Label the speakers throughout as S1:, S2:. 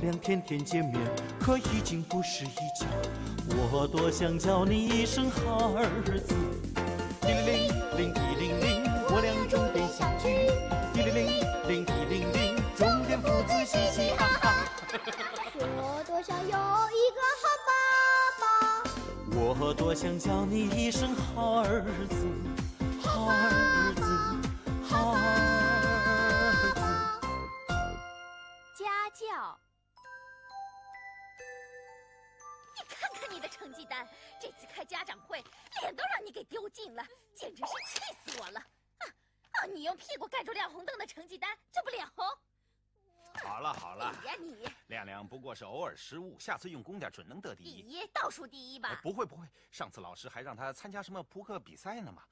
S1: 哦，我
S2: 俩天天见面，可已经不是一家。我多想叫你一声好儿子。叮铃铃，叮铃铃，我俩终点相聚。叮铃铃，铃叮铃铃，终点父子嘻嘻哈哈。
S1: 我多想有一个好爸爸。
S2: 我多想叫你一声好儿子，
S3: 成绩单，这次开家长会，脸都让你给丢尽了，简直是气死我了！啊啊！你用屁股盖住亮红灯的成绩单就不脸红？
S4: 好了好了，
S3: 你呀你，
S4: 亮亮不过是偶尔失误，下次用功点准能得第
S3: 第
S4: 一。
S3: 倒数第一
S4: 呃
S3: 吧？
S4: 不会不会，上次老师还让他参加什么扑克比赛呢嘛。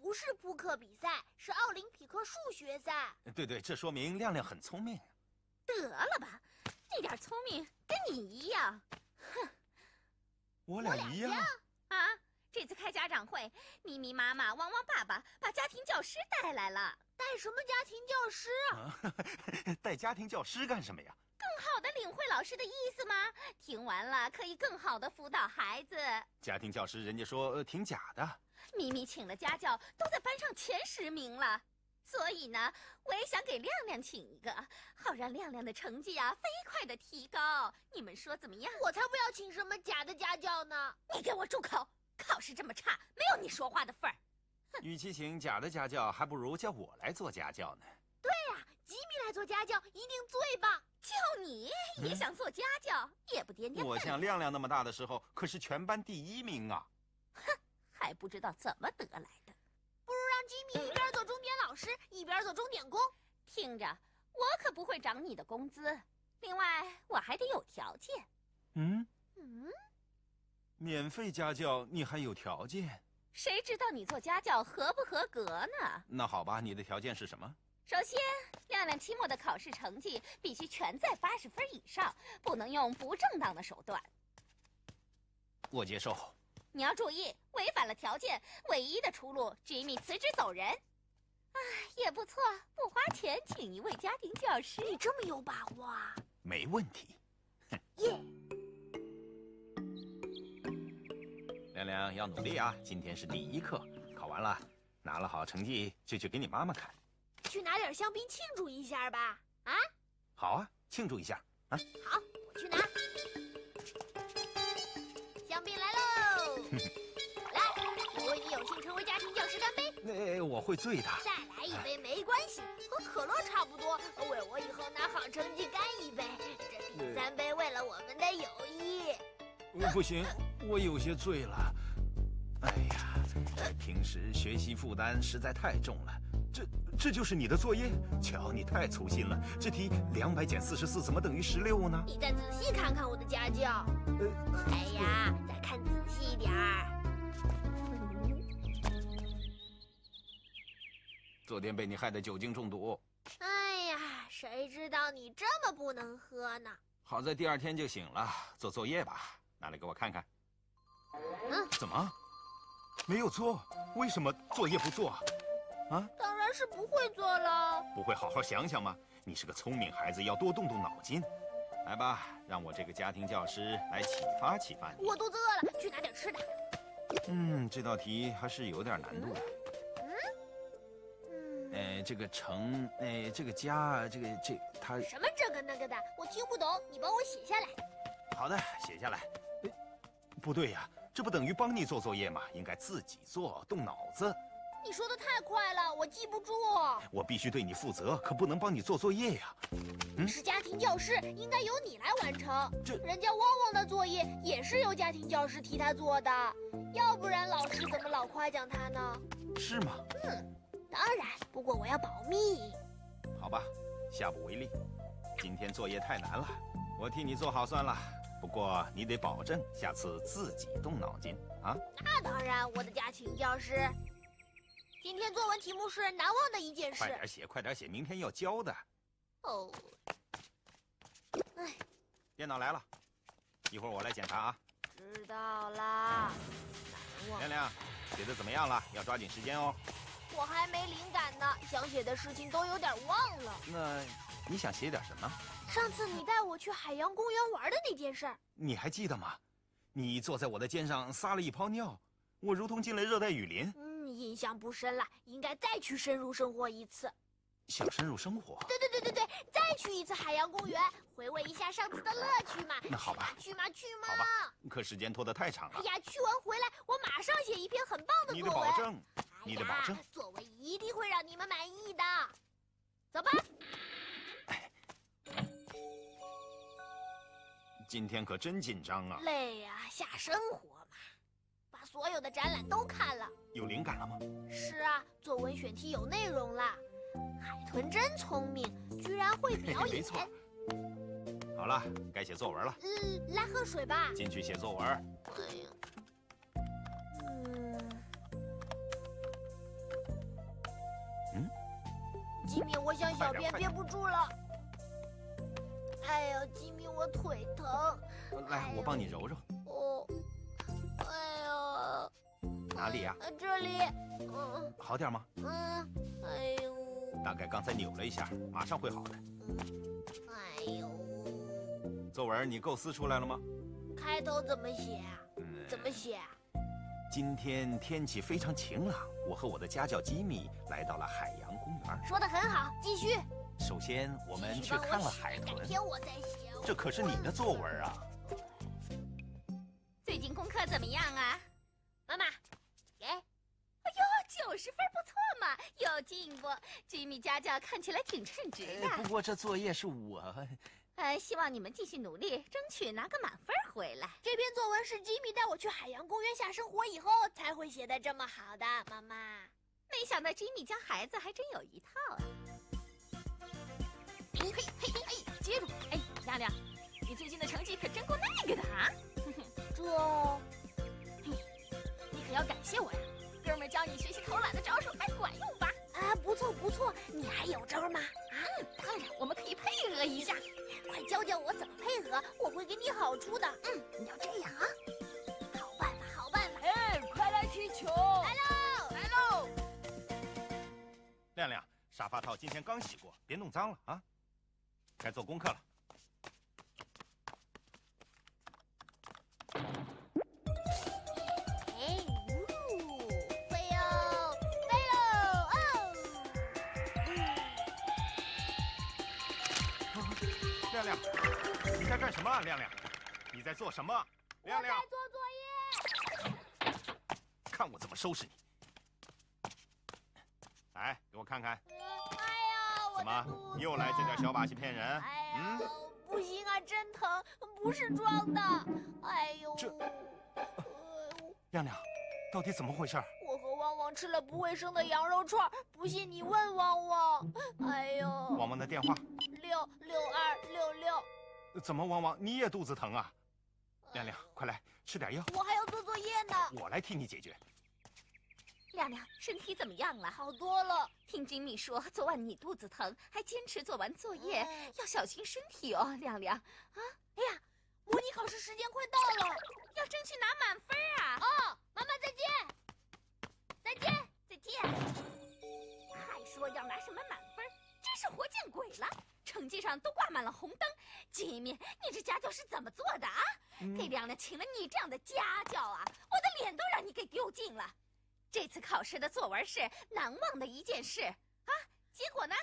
S5: 不是扑克比赛，是奥林匹克数学赛。
S4: 对对，这说明亮亮很聪明。
S3: 得了吧，那点聪明跟你一样
S4: 我俩一样。
S3: 啊！这次开家长会，咪咪妈妈、汪汪爸爸把家庭教师带来了，
S5: 带什么家庭教师啊？
S4: 啊，带家庭教师干什么呀？
S3: 更好的领会老师的意思吗？听完了可以更好的辅导孩子。
S4: 家庭教师人家说、呃、挺假的。
S3: 咪咪请了家教，都在班上前十名了。所以呢，我也想给亮亮请一个，好让亮亮的成绩啊飞快的提高。你们说怎么样？
S5: 我才不要请什么假的家教呢！
S3: 你给我住口！考试这么差，没有你说话的份儿。
S4: 哼与其请假的家教，还不如叫我来做家教呢。
S5: 对呀吉米来做家教一定最棒。
S3: 就你也想做家教，也不掂掂
S4: 我，像亮亮那么大的时候，可是全班第一名啊！
S3: 哼还不知道怎么得来的。
S5: 一边做钟点老师，一边做钟点工。
S3: 听着，我可不会涨你的工资。另外，我还得有条件。
S4: 嗯，
S5: 嗯，
S4: 免费家教你还有条件？
S3: 谁知道你做家教合不合格呢？
S4: 那好吧，你的条件是什么？
S3: 首先，亮亮期末的考试成绩必须全在八十分以上，不能用不正当的手段。
S4: 我接受。
S3: 你要注意，违反了条件，唯一的出路，Jimmy 辞职走人。啊，也不错，不花钱请一位家庭教师。
S5: 你这么有把握啊？
S4: 没问题。
S5: 耶！
S4: 亮亮要努力啊！今天是第一课，考完了，拿了好成绩就去给你妈妈看。
S5: 去拿点香槟庆祝一下吧。啊，
S4: 好啊，庆祝一下啊！
S5: 好，我去拿。
S4: 会醉的。
S5: 再来一杯没关系，和可乐差不多。为我以后拿好成绩干一杯。这第三杯为了我们的友谊。
S4: 呃不行，我有些醉了。哎呀，平时学习负担实在太重了。这这就是你的作业？瞧，你太粗心了。这题两百减四十四怎么等于十六呢？
S5: 你再仔细看看我的家教。
S4: 呃，
S5: 哎呀，再看仔细一点儿。
S4: 昨天被你害得酒精中毒，
S5: 哎呀，谁知道你这么不能喝呢？
S4: 好在第二天就醒了。做作业吧，拿来给我看看。
S5: 嗯，
S4: 怎么没有做？为什么作业不做啊？啊，
S5: 当然是不会做了。
S4: 不会好好想想吗？你是个聪明孩子，要多动动脑筋。来吧，让我这个家庭教师来启发启发你。
S5: 我肚子饿了，去拿点吃的。
S4: 嗯，这道题还是有点难度的。这个城，呃，这个家，这个这他，
S5: 什么这个那个的，我听不懂，你帮我写下来。
S4: 好的，写下来。呃不对呀，这不等于帮你做作业吗？应该自己做，动脑子。
S5: 你说的太快了，我记不住。
S4: 我必须对你负责，可不能帮你做作业呀。
S5: 你是家庭教师，应该由你来完成。
S4: 这
S5: 人家汪汪的作业也是由家庭教师替他做的，要不然老师怎么老夸奖他呢？
S4: 是吗？
S5: 嗯当然，不过我要保密。
S4: 好吧，下不为例。今天作业太难了，我替你做好算了。不过你得保证下次自己动脑筋啊。
S5: 那当然，我的家庭教师。今天作文题目是难忘的一件事
S4: 快。点写，快点写，明天要交的。
S5: 哦，哎
S4: 电脑来了，一会儿我来检查啊。
S5: 知道啦。难忘
S4: 亮亮，写的怎么样了？要抓紧时间哦。
S5: 我还没灵感呢，想写的事情都有点忘了。
S4: 那你想写点什么？
S5: 上次你带我去海洋公园玩的那件事儿，
S4: 你还记得吗？你坐在我的肩上撒了一泡尿，我如同进了热带雨林。
S5: 嗯，印象不深了，应该再去深入生活一次。
S4: 想深入生活？
S5: 对对对对对，再去一次海洋公园，回味一下上次的乐趣嘛。
S4: 那好吧
S5: 去嘛去嘛。
S4: 好吧可时间拖得太长了。
S5: 哎呀，去完回来，我马上写一篇很棒的
S4: 你
S5: 作文。
S4: 得保证，
S5: 哎
S4: 你的保证。
S5: 作文一定会让你们满意的。走吧。
S4: 今天可真紧张啊！
S5: 累呀、下生活嘛。把所有的展览都看了。
S4: 有灵感了吗？
S5: 是啊，作文选题有内容了。海豚真聪明，居然会表演。
S4: 没错。好了，该写作文了，
S5: 嗯，来喝水吧。
S4: 进去写作文。
S5: 哎呀，吉米，我想小便憋不住了。哎呀，吉米，我腿疼。
S4: 来，我帮你揉揉。
S5: 哦，哎呀，
S4: 哪里呀？
S5: 呃这里，嗯
S4: 好点吗？
S5: 嗯，哎呦，
S4: 大概刚才扭了一下，马上会好的。
S5: 哎呦，
S4: 作文你构思出来了吗？
S5: 开头怎么写啊？
S4: 嗯，
S5: 怎么写啊？
S4: 今天天气非常晴朗，我和我的家教吉米来到了海洋公园。
S5: 说的很好，继续。
S4: 首先，我们去看了海豚，
S5: 改天我再写。
S4: 这可是你的作文啊！
S3: 最近功课怎么样啊？
S5: 妈妈，给。
S3: 哎呦九十分不错嘛，有进步。吉米家教看起来挺称职的。
S4: 不过这作业是我……
S3: 呃，希望你们继续努力，争取拿个满分回来。
S5: 这篇作文是吉米带我去海洋公园下生活以后才会写的这么好的，妈妈。
S3: 没想到吉米家孩子还真有一套啊！嘿嘿嘿接住！哎，亮亮，你最近的成绩可真够那个的啊！
S5: 这，
S3: 你可要感谢我呀，哥们儿教你学习偷懒的招数还管用吧？
S5: 啊，不错不错，你还有招吗？
S3: 啊，当然，我们可以配合一下。
S5: 快教教我怎么配合，我会给你好处的。嗯，
S3: 你要这样
S4: 套今天刚洗过，别弄脏了啊！该做功课了。
S5: 哎，呜，飞哟，飞喽，哦。
S4: 亮亮，你在干什么啊？亮亮，你在做什么？亮亮
S5: 我在，做作业。
S4: 看我怎么收拾你！来，给我看看，怎么。又来这点小把戏骗人？
S5: 哎呀
S4: 嗯，，
S5: 不行啊，真疼，不是装的。哎呦，
S4: 这
S5: 呃
S4: 亮亮，到底怎么回事？
S5: 我和旺旺吃了不卫生的羊肉串，不信你问旺旺。哎呦，
S4: 汪汪的电话，
S5: 六六二六六。
S4: 怎么汪汪你也肚子疼啊？亮亮，快来吃点药，
S5: 我还要做作业呢，
S4: 我来替你解决。
S3: 亮亮，身体怎么样了？
S5: 好多了。
S3: 听金米说，昨晚你肚子疼，还坚持做完作业，
S5: 嗯
S3: 要小心身体哦，亮亮。
S5: 啊哎呀，模拟考试时间快到了。
S3: 要争取拿满分啊！
S5: 哦，妈妈再见，再见。
S3: 再见。还说要拿什么满分，真是活见鬼了！成绩上都挂满了红灯。吉米，你这家教是怎么做的啊？给亮亮请了你这样的家教啊，我的脸都让你给丢尽了。这次考试的作文是难忘的一件事啊，结果呢？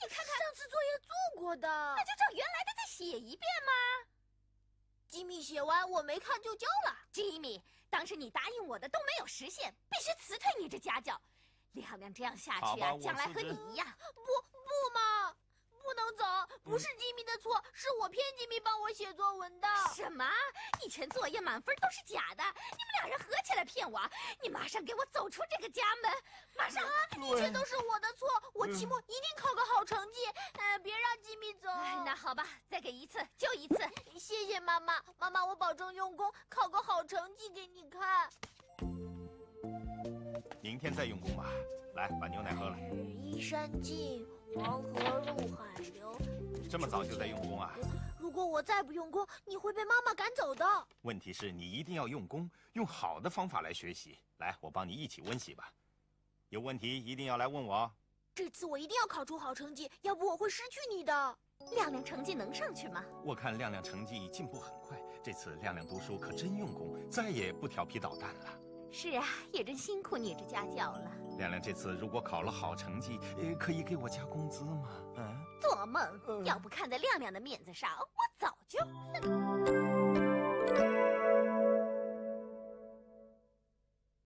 S3: 你看看，
S5: 上次作业做过的
S3: 那，就照原来的再写一遍嘛。
S5: 吉米写完我没看就交了。
S3: 吉米，当时你答应我的都没有实现，必须辞退你这家教。亮亮这样下去啊，将来和你一样。
S5: 不能走，不是吉米的错，是我骗吉米帮我写作文的。
S3: 什么？以前作业满分都是假的，你们俩人合起来骗我！你马上给我走出这个家门！马上啊！
S5: 一切都是我的错，我期末一定考个好成绩。呃，别让吉米走。
S3: 那好吧，再给一次，就一次。
S5: 谢谢妈妈，妈妈，我保证用功，考个好成绩给你看。
S4: 明天再用功吧。来，把牛奶喝了。
S5: 日依山尽，黄河入海流。
S4: 这么早就在用功啊？
S5: 如果我再不用功，你会被妈妈赶走的。
S4: 问题是你一定要用功，用好的方法来学习。来，我帮你一起温习吧。有问题一定要来问我。
S5: 这次我一定要考出好成绩，要不我会失去你的。
S3: 亮亮成绩能上去吗？
S4: 我看亮亮成绩进步很快，这次亮亮读书可真用功，再也不调皮捣蛋了。
S3: 是啊，也真辛苦你这家教了。
S4: 亮亮这次如果考了好成绩，呃，可以给我加工资吗？嗯，
S3: 做梦！要不看在亮亮的面子上，我早就……